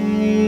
Mm-hmm.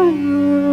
Oh.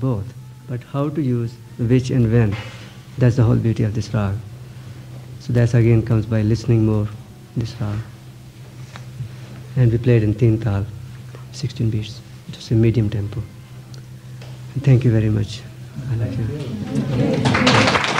Both. But how to use which and when, that's the whole beauty of this rag. So that again comes by listening more this rag. And we played in Teen Tal, 16 beats. Was a medium tempo. And thank you very much. I like you.